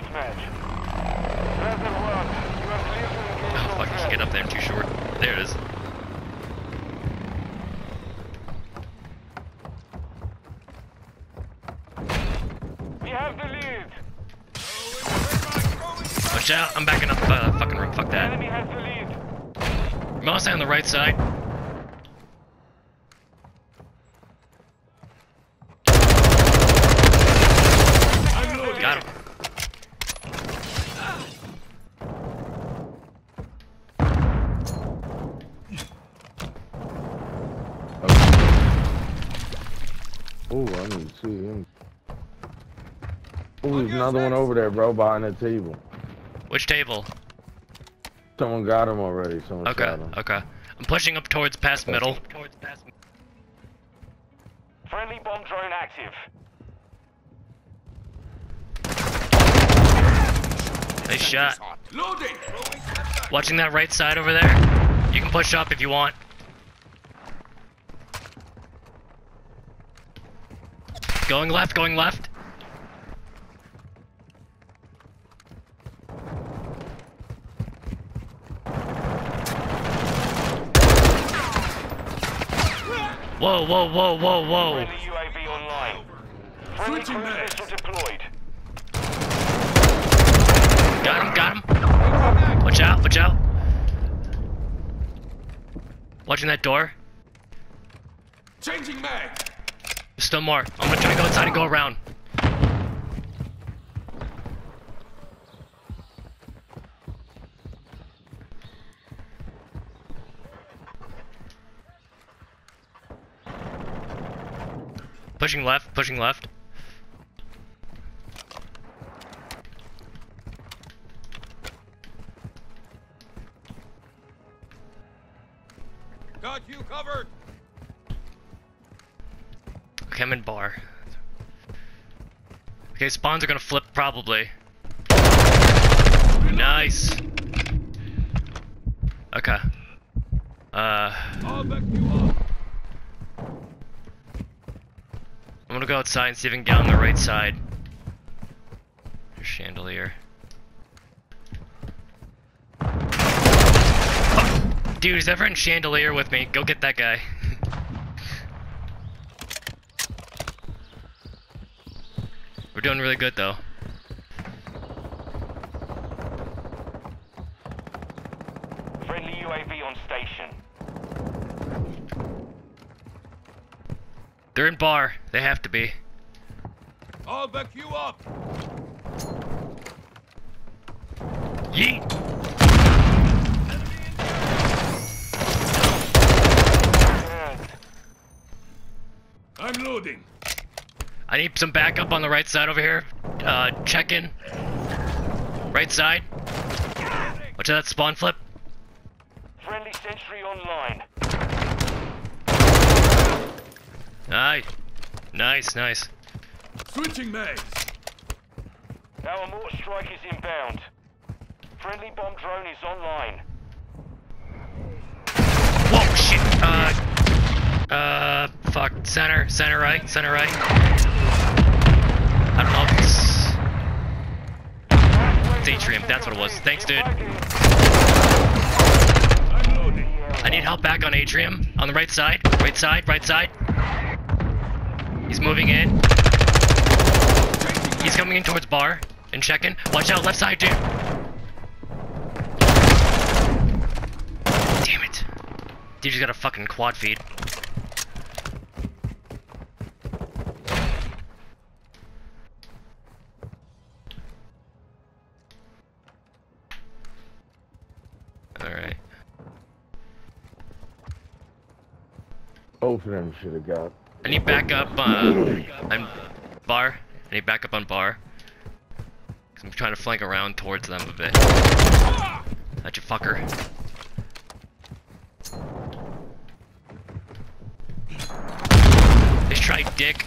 deathmatch. Pleasant work. You have cleared to engage Oh fuck, I can't get up there, I'm too short. There it is. We have the lead. Watch out, I'm backing up uh, fucking room, fuck that. Enemy has the lead. I'm on the right side. Got him. Ooh, I didn't see him. Ooh, there's another one over there, bro, behind that table. Which table? Someone got him already. Someone Okay, shot him. okay. I'm pushing up towards past middle. Friendly bomb drone active. Nice shot. Loading! Watching that right side over there. You can push up if you want. Going left, going left. Whoa, whoa, whoa, whoa, whoa. Friendly UAV online. Friendly Switching cruise missile deployed. Got him, got him. Watch out, watch out. Watching that door. Changing mag! There's still more. I'm gonna try to go inside and go around. Pushing left, pushing left. Got you covered! Okay, I'm bar. Okay, spawns are gonna flip probably. Nice. Okay. Uh! I'm gonna go outside and see if I can get on the right side. There's chandelier. Dude, is ever in chandelier with me? Go get that guy. We're doing really good though. Friendly UAV on station. They're in bar. They have to be. I'll back you up! Yeet! I need some backup on the right side over here. Uh, check in. Right side. Watch out that spawn flip. Friendly sentry online. Nice. Nice, nice. Switching mags! Our mortar strike is inbound. Friendly bomb drone is online. Fuck. Center, center right, center right. I don't know if it's... Atrium, that's what it was. Thanks, dude. I need help back on Atrium. On the right side. Right side, right side. He's moving in. He's coming in towards bar and checking. Watch out, left side, dude. Damn it. Dude, just got a fucking quad feed. Them should have got. I need backup uh, on bar. I need backup on bar. i I'm trying to flank around towards them a bit. That you fucker. Nice try, dick.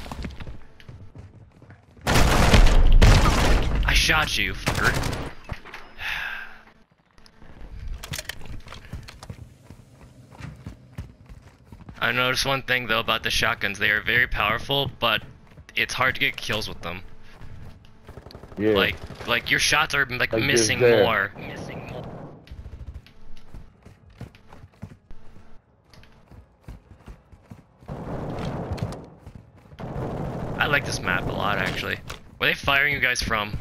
I shot you, fucker. I noticed one thing though about the shotguns. They are very powerful, but it's hard to get kills with them. Yeah. Like, like your shots are like, Like missing more. Missing more. I like this map a lot, actually. Where are they firing you guys from?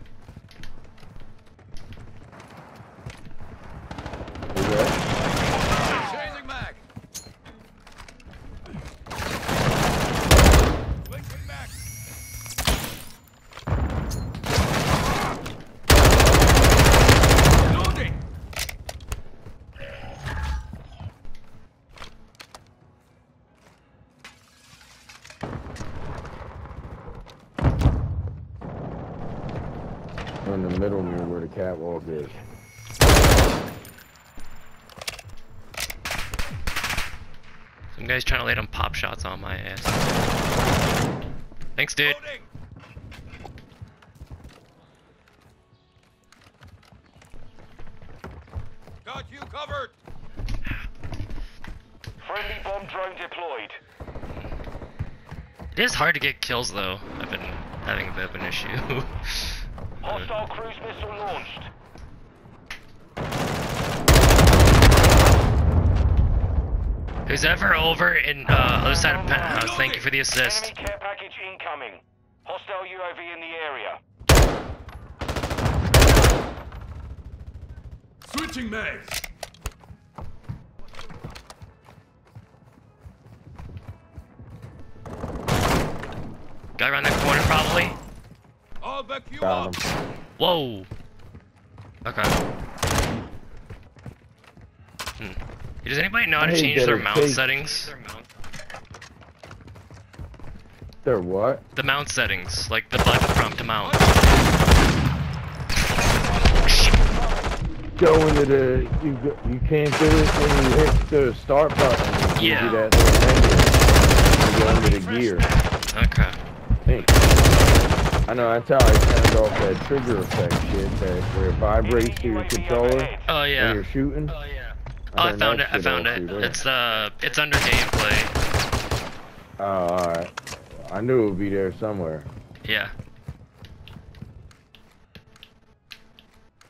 In the middle near where the catwalk is. Some guys trying to lay down pop shots on my ass. Thanks, dude. Loading. Got you covered. Friendly bomb drone deployed. It is hard to get kills, though. I've been having a bit of an issue. Hostile cruise missile launched. Who's ever over in uh, other side of penthouse? Thank you for the assist. Enemy care package incoming. Hostile UAV in the area. Switching mags. Guy around that corner, probably. I'll back you Got up. him. Whoa. Okay. Hmm. Does anybody know how to change their mount takes- settings? They're what? The mount settings, like the button prompt to mount. Go into the you go, you can't do it when you hit the start button. You Yeah. do that. You go into the gear. Okay. Think. I know that's how I turned off that trigger effect shit that where it vibrates to your controller overhead. Oh when yeah. you're shooting. Oh yeah. Oh, I turned found it. I found it. through. It's uh, it's under gameplay. Oh, alright. I knew it would be there somewhere. Yeah.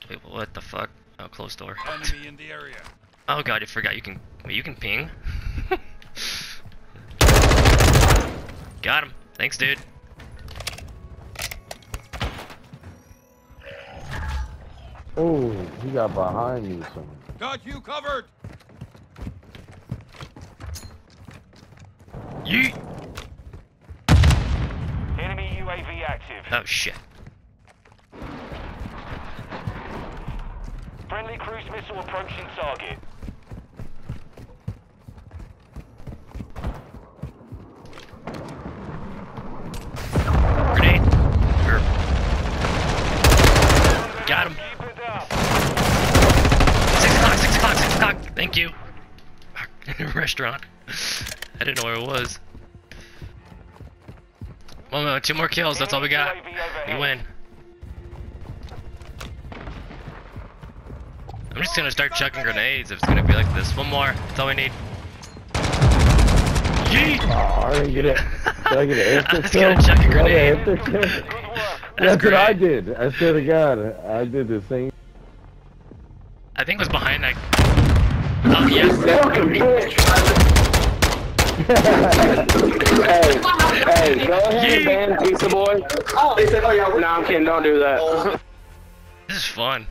Wait, what the fuck? Oh, closed door. Enemy in the area. Oh god, I forgot you can. Wait, you can ping. Got him. Thanks, dude. Oh, he got behind me some. Got you covered. Yeet. Enemy UAV active. Oh shit. Friendly cruise missile approaching target. Grenade. Got him. Thank you. Restaurant. I didn't know where it was. One more, two more kills. That's all we got. We win. I'm just gonna start chucking grenades if it's gonna be like this. One more. That's all we need. Yeet! Oh, I didn't get it. Did I get an I instant was gonna chuck a Did I get grenade. an instant kill? Good. That's what I did. I swear to God, I did the same. I think it was behind that. Oh yes. Hey, hey, go ahead Yeet. and ban Pizza Boy. Oh, they said, oh yeah. No, I'm kidding. Don't do that. Oh. This is fun.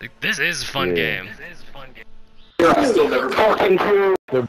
Like, This is a fun Yeah. game. This is a fun game. Fucking true. The